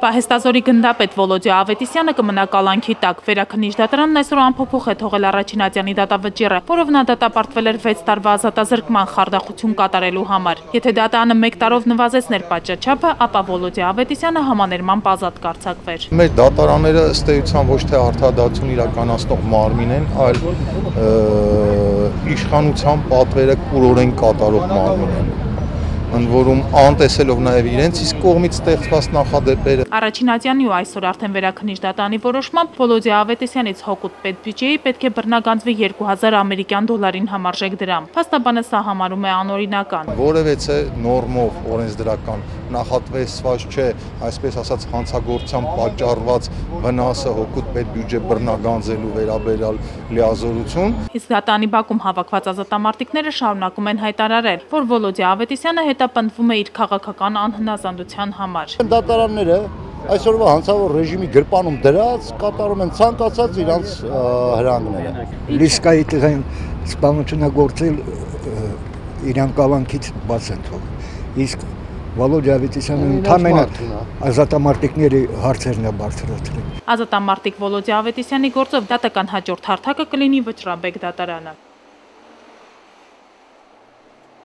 Պահեստազորի գնդապետ Վոլոդիա Ավետիսյանը կմնա կալանքի տակ։ Վերաքննիչ դատարանն այսօր անփոփոխ է թողել առաջին ատյանի դատավճիռը, որով նա դատապարտվել էր 6 տարվա ազատազրկման խարդախություն կատարելու համար։ Եթե դատանը 1 տարով նվազեցներ պատճաճապը, ապա Վոլոդիա Ավետիսյանը համաներմամբ ազատ կարձակվեր։ Մեր դատարանները ըստ էության ոչ թե արդարադատություն իրականացնող մարմին են, այլ իշխանության պատվերը կուրորեն կատարող մարմին են ընդ որում անտեսելով նաև իրենց իսկ կողմից ստեղծված նախադեպերը Առաջին ատյանի ու այսօր արդեն վերաքննիչ դատանի որոշմամբ Վոլոդիա Ավետիսյանից հոգուտ պետբյուջեի պետք է բռնագանձվի 2000 ամերիկյան դոլարին համարժեք դրամ։ Փաստաբանը սա համարում է անօրինական։ որևէցե նորմով օրենսդրական նախատեսված չէ, այսպես ասած հանցագործության պատճառված վնասը հոգուտ պետբյուջե բռնագանձելու վերաբերյալ լիազորություն Իսկ դատանի բակում հավաքված ազատամարտիկները շարունակում են հայտարարել, որ Վոլոդիա Ավետիսյանը հետապնդվում է իր քաղաքական անհնազանդության համար։ Դատարանները այսօրվա հանցավոր ռեժիմի գրպանում դրած կատարում են ցանկացած իրանց հրանգները։ Լիսկայի տղեն սպանությունը գործել իրան կալանքից բաց են թողել։ Իսկ Վալոդիա Ավետիսյանը ընդամենը ազատամարտիկների հարցերն է բարձրացրել։ Ազատամարտիկ Վոլոդիա Ավետիսյանի գործով դատական հաջորդ հարթակը կլինի Վճռաբեկ դատարանը։